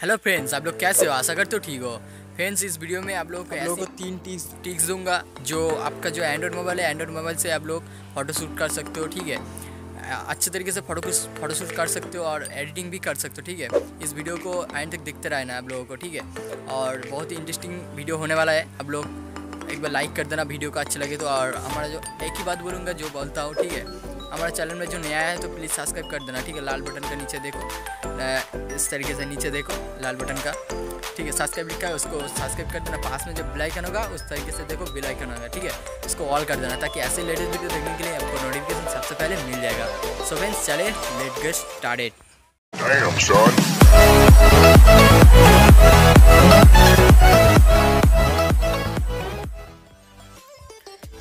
Hello friends आप लोग कैसे हो? आशा करते हो ठीक हो। फ्रेंड्स इस वीडियो में आप लोगों को ऐसे को तीन टिप्स टिक्स दूँगा जो आपका जो एंड्रॉइड मोबाइल है एंड्रॉइड मोबाइल से आप लोग फ़ोटो शूट कर सकते हो ठीक है? अच्छे तरीके से फ़ोटो फ़ोटो शूट कर सकते हो और एडिटिंग भी कर सकते हो ठीक है? इस वीडियो को एंड तक देखते रहना आप लोगों को ठीक है? और बहुत ही इंटरेस्टिंग वीडियो होने वाला है। आप लोग एक बार लाइक कर देना वीडियो का अच्छा लगे तो। और हमारा जो एक ही बात बोलूँगा जो बोलता हूँ ठीक है? हमारा चैनल में जो नया है तो प्लीज़ सब्सक्राइब कर देना ठीक है? लाल बटन का नीचे देखो। इस तरीके से नीचे देखो लाल बटन का। ठीक है सब्सक्राइब लिखा है उसको सब्सक्राइब कर देना। पास में जो बेल आइकन होगा उस तरीके से देखो बेल आइकन होगा ठीक है? उसको ऑल कर देना ताकि ऐसे लेटेस्ट वीडियो देखने के लिए आपको नोटिफिकेशन सबसे पहले मिल जाएगा। सो फ्रेंड्स चले let get started Damn, son.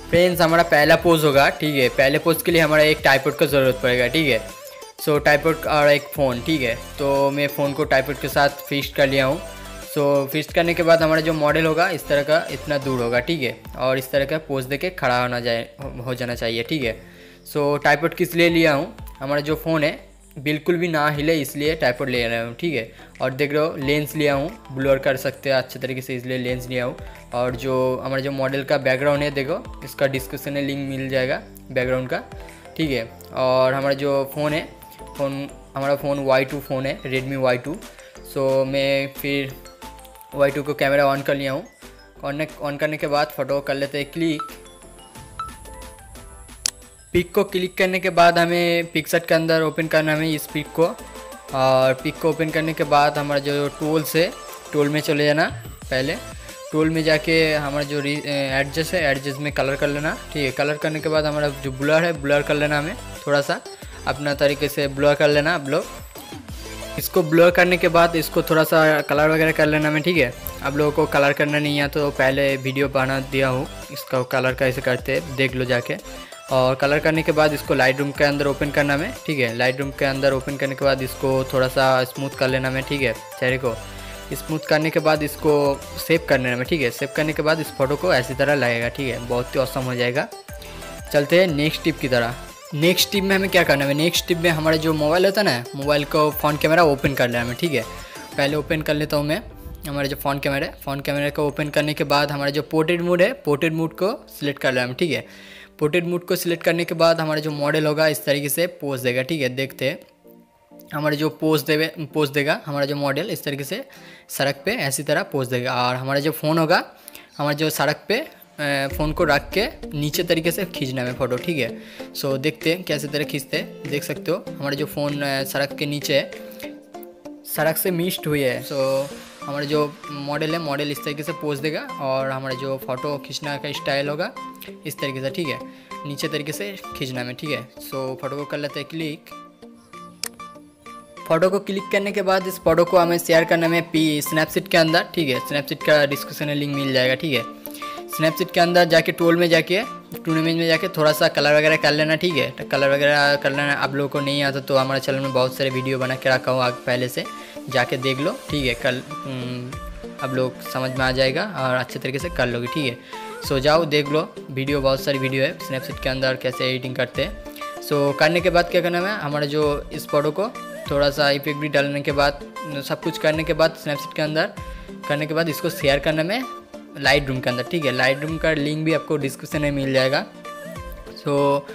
Friends हमारा पहला पोज होगा, ठीक है? पहले पोज के लिए हमारा एक टाइपोड का ज़रूरत पड़ेगा, ठीक है? सो टाइपोड और एक फ़ोन ठीक है? तो मैं फ़ोन को टाइपोड के साथ फिक्स कर लिया हूँ। सो फिक्स करने के बाद हमारा जो मॉडल होगा, इस तरह का इतना दूर होगा, ठीक है? और इस तरह का पोज दे के खड़ा होना जाए, हो- हो जाना चाहिए, ठीक है? सो टाइपॉड किस लिए लिया हूँ? हमारा जो फ़ोन है, बिल्कुल भी ना हिले, इसलिए टाइपोड ले रहा हूँ, ठीक है? और देख रहे हो लेंस लिया हूँ ब्लर कर सकते हैं, अच्छे तरीके से इसलिए लेंस लिया हूँ। और जो हमारा जो मॉडल का बैकग्राउंड है, देखो, इसका डिस्क्रिप्शन में लिंक मिल जाएगा बैकग्राउंड का, ठीक है? और हमारा जो फ़ोन है फ़ोन हमारा फ़ोन वाई टू फ़ोन है रेडमी वाई टू सो मैं फिर वाई टू को कैमरा ऑन कर लिया हूँ। ऑन ऑन करने के बाद फ़ोटो कर लेते हैं क्लिक पिक को क्लिक करने के बाद हमें पिक्सट के अंदर ओपन करना हमें इस पिक को। और पिक को ओपन करने के बाद हमारा जो टूल्स है टूल में चले जाना, पहले। टूल में जाके हमारा जो एडजस्ट है एडजस्ट में कलर कर लेना, ठीक है? कलर करने के बाद हमारा जो ब्लर है ब्लर कर लेना हमें, थोड़ा सा। अपना तरीके से ब्लर कर लेना आप लोग। इसको ब्लर करने के बाद इसको थोड़ा सा कलर वगैरह कर लेना मैं ठीक है? आप लोगों को कलर करना नहीं है तो पहले वीडियो बना दिया हूँ। इसका कलर कैसे करते देख लो जाके। और कलर करने के बाद इसको लाइट रूम के अंदर ओपन करना मैं ठीक है? लाइट रूम के अंदर ओपन करने के बाद इसको थोड़ा सा स्मूथ कर लेना मैं ठीक है? चेहरे को। स्मूथ करने के बाद इसको सेव कर लेना मैं ठीक है? सेव करने के बाद इस फ़ोटो को ऐसी तरह लगेगा, ठीक है? बहुत ही औसम हो जाएगा। चलते हैं नेक्स्ट टिप की तरह। नेक्स्ट टिप में हमें क्या करना है? नेक्स्ट टिप में हमारा जो मोबाइल होता है ना मोबाइल को फ्रंट कैमरा ओपन कर लेना है ठीक है? पहले ओपन कर लेता हूँ मैं, हमारा जो फ्रंट कैमरा है। फ्रंट कैमरा को ओपन करने के बाद हमारा जो पोर्ट्रेट मोड है पोर्ट्रेट मोड को सिलेक्ट कर लेना है ठीक है? पोर्ट्रेट मोड को सिलेक्ट करने के बाद हमारा जो मॉडल होगा, इस तरीके से पोज देगा, ठीक है? देखते हैं। हमारा जो पोज देवे, पोज देगा, हमारा जो मॉडल इस तरीके से सड़क पे ऐसी तरह पोज देगा। और हमारा जो फ़ोन होगा, हमारा जो सड़क पे फ़ोन को रख के नीचे तरीके से खींचना है फ़ोटो ठीक है? सो देखते हैं कैसे तरह खींचते देख सकते हो, हमारा जो फ़ोन सड़क के नीचे है, सड़क से मिस्ड हुई है। सो हमारा जो मॉडल है मॉडल इस तरीके से पोज देगा और हमारा जो फ़ोटो खींचना का स्टाइल होगा, इस तरीके से, ठीक है? नीचे तरीके से खींचना में ठीक है? सो फ़ोटो को कर लेते हैं क्लिक फ़ोटो को क्लिक करने के बाद इस फ़ोटो को हमें शेयर करना है पी स्नैपसीट के अंदर ठीक है स्नैपसीट का डिस्क्रिप्शन लिंक मिल जाएगा ठीक है। स्नैपसीट के अंदर जाके टूल में जाके टूर्नामेंट में जाके थोड़ा सा कलर वगैरह कर लेना ठीक है। तो कलर वगैरह कर लेना आप लोगों को नहीं आता तो हमारे चैनल में बहुत सारे वीडियो बना के रखा हूँ आगे पहले से जाके देख लो ठीक है कल हम्म, आप लोग समझ में आ जाएगा और अच्छे तरीके से कर लोगे ठीक है। सो जाओ देख लो वीडियो बहुत सारी वीडियो है स्नैपसीट के अंदर कैसे एडिटिंग करते हैं। सो करने के बाद क्या करना है हमारा जो इस फ़ोटो को थोड़ा सा इफ़ेक्ट भी डालने के बाद, सब कुछ करने के बाद स्नैपसीट के अंदर, करने के बाद इसको शेयर करने में लाइट रूम के अंदर, ठीक है? लाइट रूम का लिंक भी आपको डिस्क्रिप्शन में मिल जाएगा। सो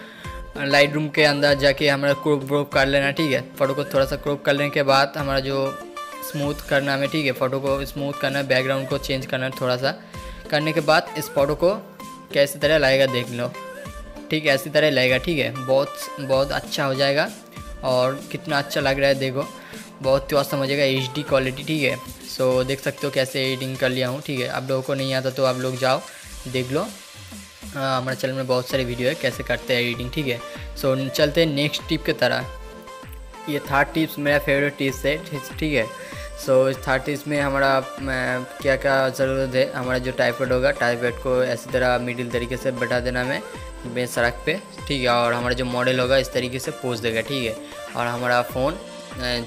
लाइट रूम के अंदर जाके हमारा क्रोप व्रोप कर लेना, ठीक है? फ़ोटो को थोड़ा सा क्रोप कर लेने के बाद हमारा जो स्मूथ करना हमें ठीक है? फ़ोटो को स्मूथ करना बैकग्राउंड को चेंज करना है थोड़ा सा करने के बाद इस फ़ोटो को कैसी तरह लाएगा देख लो। ठीक है, ऐसी तरह लगेगा ठीक है? बहुत बहुत अच्छा हो जाएगा। और कितना अच्छा लग रहा है, देखो। बहुत ही औसम हो जाएगा एच क्वालिटी ठीक है। सो देख सकते हो कैसे एडिटिंग कर लिया हूँ, ठीक है। आप लोगों को नहीं आता तो आप लोग जाओ, देख लो। हमारे चैनल में बहुत सारे वीडियो है, कैसे करते हैं एडिटिंग ठीक है। सो चलते हैं नेक्स्ट टिप की तरह। ये थर्ड टिप्स मेरा फेवरेट टिप्स है, ठीक है। सो इस थर्ड टिप्स में हमारा क्या क्या ज़रूरत है? हमारा जो टाइपॉड होगा टाइपॉड को ऐसी तरह मिडिल तरीके से बैठा देना मैं मैं सड़क पे, ठीक है? और हमारा जो मॉडल होगा, इस तरीके से पोज देगा, ठीक है? और हमारा फ़ोन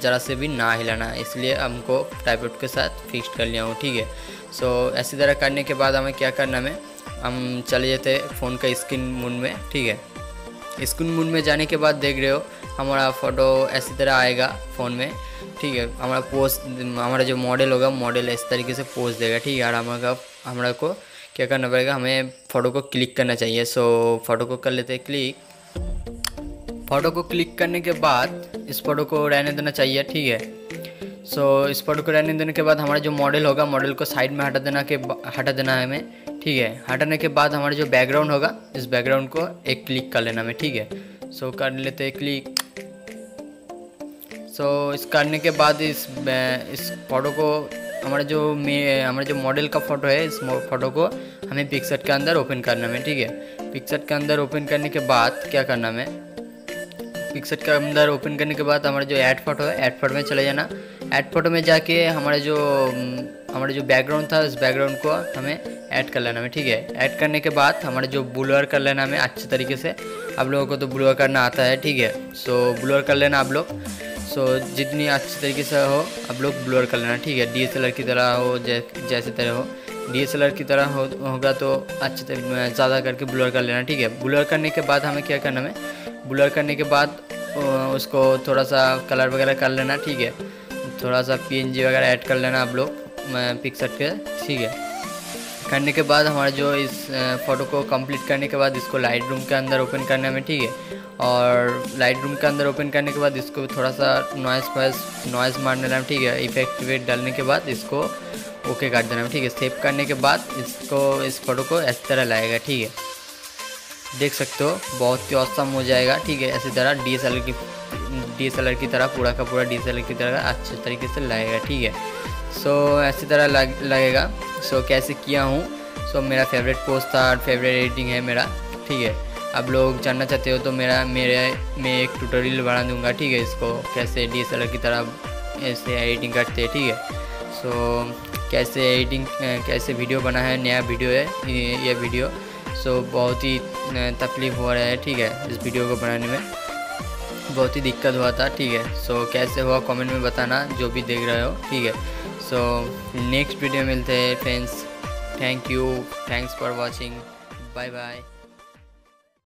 ज़रा से भी ना हिलाना, इसलिए हमको टाइपॉड के साथ फिक्स कर लिया हूँ, ठीक है? सो ऐसी तरह करने के बाद हमें क्या करना है हम चले जाते फ़ोन का स्क्रीन मोड में, ठीक है? स्क्रीन मोड में जाने के बाद देख रहे हो, हमारा फ़ोटो ऐसी तरह आएगा फ़ोन में। ठीक है, हमारा पोज हमारा जो मॉडल होगा मॉडल इस तरीके से पोज देगा, ठीक है। और हमारा हमारा को क्या करना पड़ेगा, हमें फ़ोटो को क्लिक करना चाहिए। सो फ़ोटो को कर लेते हैं क्लिक फ़ोटो को क्लिक करने के बाद इस फ़ोटो को रहने देना चाहिए, ठीक है। सो इस फ़ोटो को रहने देने के बाद हमारा जो मॉडल होगा मॉडल को साइड में हटा देना के हटा देना है हमें, ठीक है। हटाने के बाद हमारा जो बैकग्राउंड होगा, इस बैकग्राउंड को एक क्लिक कर लेना हमें, ठीक है। सो कर लेते हैं क्लिक सो so, इस करने के बाद इस इस फ़ोटो को हमारा जो हमारा जो मॉडल का फ़ोटो है इस फ़ोटो को हमें पिक्सट के अंदर ओपन करना है ठीक है? पिक्सट के अंदर ओपन करने के बाद क्या करना है? पिक्सट के अंदर ओपन करने के बाद हमारा जो ऐड फ़ोटो है ऐड फ़ोटो में चले जाना। ऐड फ़ोटो में जाके हमारा जो हमारा जो बैकग्राउंड था उस बैकग्राउंड को हमें ऐड कर लेना है ठीक है? ऐड करने के बाद हमारा जो ब्लर कर लेना हमें अच्छे तरीके से। आप लोगों को तो ब्लर करना आता है ठीक है? सो ब्लूअर कर लेना आप लोग। सो जितनी अच्छी तरीके से हो आप लोग ब्लर कर लेना ठीक है? डीएसएलआर की तरह हो जै, जैसे तरह हो। डीएसएलआर की तरह हो होगा तो अच्छे ज़्यादा करके ब्लर कर लेना ठीक है? ब्लर करने के बाद हमें क्या करना है? ब्लर करने के बाद उसको थोड़ा सा कलर वगैरह कर लेना ठीक है? थोड़ा सा पीएनजी वगैरह ऐड कर लेना आप लोग पिक्सर के ठीक है? करने के बाद हमारा जो इस फ़ोटो को कंप्लीट करने के बाद इसको लाइट रूम के अंदर ओपन करने में ठीक है? और लाइट रूम के अंदर ओपन करने के बाद इसको थोड़ा सा नॉइस वॉइस नॉइस मारने लेना ठीक है? इफ़ेक्ट डालने के बाद इसको ओके काट देना ठीक है? सेव करने के बाद इसको इस फ़ोटो को इस तरह लाएगा ठीक है? देख सकते हो बहुत ही औसम हो जाएगा ठीक है? ऐसी तरह डी की डीएसएलआर की तरह पूरा का पूरा डीएसएलआर की तरह अच्छे तरीके से लाएगा ठीक है? सो ऐसी तरह लग, लगेगा। सो कैसे किया हूँ? सो मेरा फेवरेट पोस्ट था फेवरेट एडिटिंग है मेरा ठीक है? आप लोग जानना चाहते हो तो मेरा, मेरे, मैं एक ट्यूटोरियल बना दूँगा, ठीक है? इसको कैसे डी एस की तरह ऐसे एडिटिंग करते हैं, ठीक है? सो कैसे एडिटिंग कैसे वीडियो बना है, नया वीडियो है, ये वीडियो सो बहुत ही तकलीफ़ हो रहा है, ठीक है, इस वीडियो को बनाने में। बहुत ही दिक्कत हुआ था, ठीक है? सो कैसे हुआ कमेंट में बताना, जो भी देख रहे हो, ठीक है? सो नेक्स्ट वीडियो मिलते हैं friends thank you thanks for watching bye bye